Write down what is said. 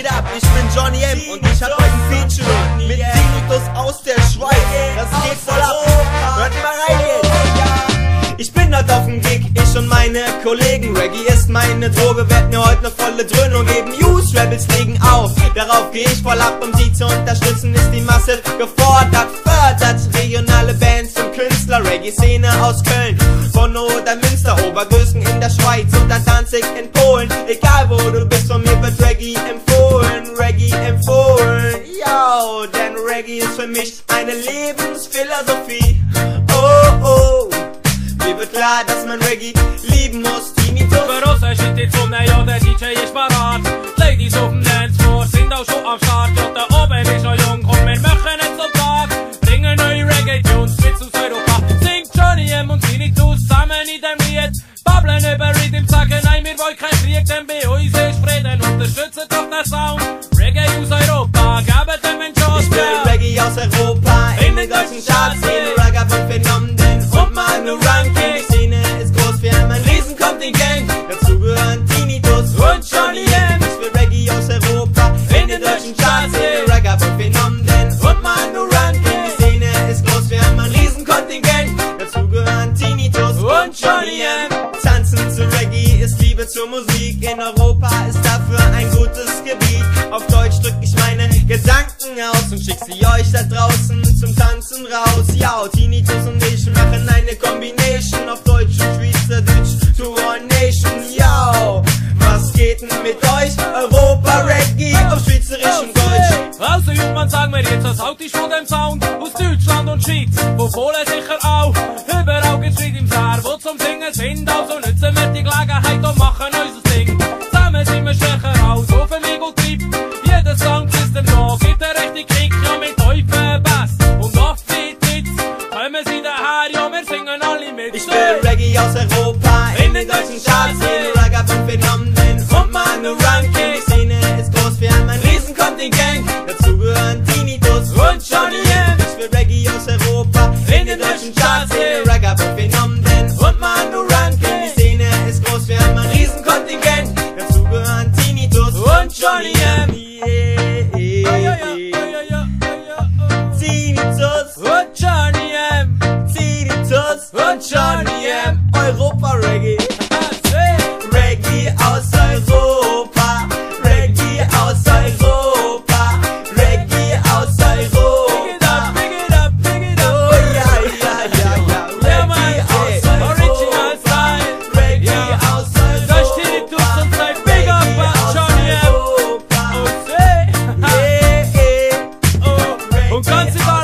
geht ab? Ich bin Johnny M. und ich hab heute ein Featuring mit Tinnitus aus der Schweiz. Das geht voll ab. Hört mal rein jetzt. Ich bin dort auf dem Gig, ich und meine Kollegen. Reggae ist meine Droge, werd mir heute ne volle Dröhnung geben. Use Rebels legen auf, darauf geh ich voll ab, um sie zu unterstützen. Ist die Masse gefordert, fördert regionale Bands Künstler. Reggae-Szene aus Köln, von oder Münster, Obergösen in der Schweiz und dann Danzig in Polen. Egal wo du bist, von mir wird Reggae empfohlen, Reggae empfohlen. Yo, denn Reggae ist für mich eine Lebensphilosophie. Oh, oh. Mir wird klar, dass man Reggae lieben muss. Tinnitus. Für uns ist die Sonne, ja, der DJ ist parat. Die Ladies auf dem Dancefloor sind auch schon am Start. Rhythm, sagen, nein, wir wollen keinen Krieg, denn bei uns ist Frieden. Unterstützen doch den Sound. Reggae aus Europa, geben dem einen Chance. Ich will Reggae aus Europa in den deutschen Charts sehen. Ragga von Phänomen und Manu Ranking. Die Szene ist groß, wir haben ein Riesenkontingent. Dazu gehören Tinnitus und Johnny M. Ich will Reggae aus Europa in den deutschen Charts sehen. Ragga von Phänomen und Manu Ranking. Die Szene ist groß, wir haben ein Riesenkontingent. Dazu gehören Tinnitus und Johnny M. zur Musik. In Europa ist dafür ein gutes Gebiet. Auf Deutsch drück ich meine Gedanken aus und schick sie euch da draußen zum Tanzen raus. Ja, Tinnitus und ich machen eine Combination auf Deutsch und Schweizerdeutsch to One Nation. Ja, was geht denn mit euch? Europa Reggae auf Schweizerisch und Deutsch. Also Jungmann, sag mir jetzt, was halt ist von dem Sound aus Deutschland und Schweiz, von Polen sicher auch. Überall Leute im Saar, wo zum Singen sind, also nützen wir mit. Ich will Reggae aus Europa in den deutschen Charts sehen. Ragga von Phänomen und Manu Ranking. Die Szene ist groß, wir haben ein Riesenkontingent. Dazu gehören Tinnitus und Johnny M. Ich will Reggae aus Europa in den deutschen Charts sehen. Ragga von Phänomen und Manu Ranking. Die Szene ist groß, wir haben ein Riesenkontingent. Dazu gehören Tinnitus und Johnny M. Zanzibar.